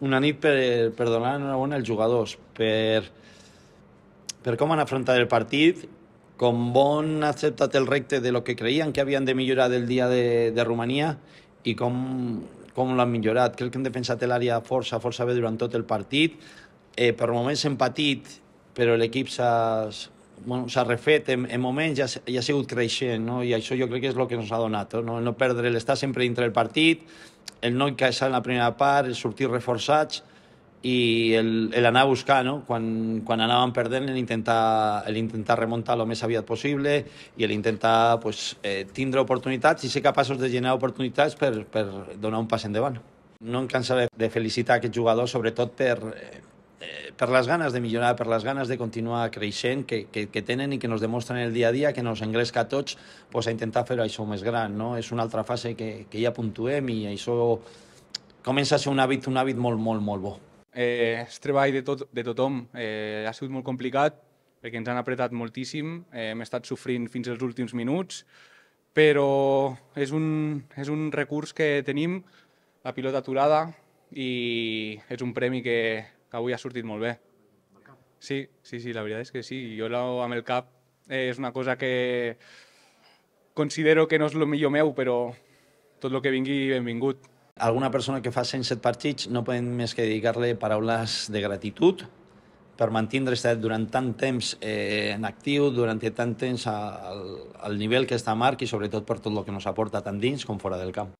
una nit per, per donar enhorabona als jugadors, per, per com han afrontat el partit, com bon acceptat el recte de lo que creien que havien de millorar del dia de, de Romania i com, com l'han millorat. Crec que han defensat l'àrea força, força bé durant tot el partit. Eh, per moments hem patit, però l'equip s'ha bueno, refet en, en moments ja, ja ha sigut creixent, no? i això jo crec que és el que ens ha donat, no, no perdre l'estar sempre dintre del partit, el no encaixar en la primera part, el sortir reforçats, i l'anar a buscar, no? quan, quan anàvem perdent, l'intentar remuntar el més aviat possible i l'intentar pues, eh, tindre oportunitats i ser capaços de generar oportunitats per, per donar un pas endavant. No em cansaré de felicitar aquest jugador, sobretot per, eh, per les ganes de millorar, per les ganes de continuar creixent que, que, que tenen i que ens demostren el dia a dia, que ens engresca a tots pues, a intentar fer això més gran. No? És una altra fase que, que ja puntuem i això comença a ser un hàbit, un hàbit molt, molt, molt bo. Eh, és treball de, tot, de tothom. Eh, ha sigut molt complicat perquè ens han apretat moltíssim. Eh, hem estat sofrint fins als últims minuts, però és un, és un recurs que tenim, la pilota aturada, i és un premi que, que avui ha sortit molt bé. Sí, sí, sí, la veritat és que sí. Jo amb el cap eh, és una cosa que considero que no és el millor meu, però tot el que vingui, benvingut. Alguna persona que fa 107 partits no poden més que dedicar-li paraules de gratitud per mantindre-se durant tant temps eh, en actiu, durant tant temps al, al nivell que està Marc i sobretot per tot el que ens aporta tant dins com fora del camp.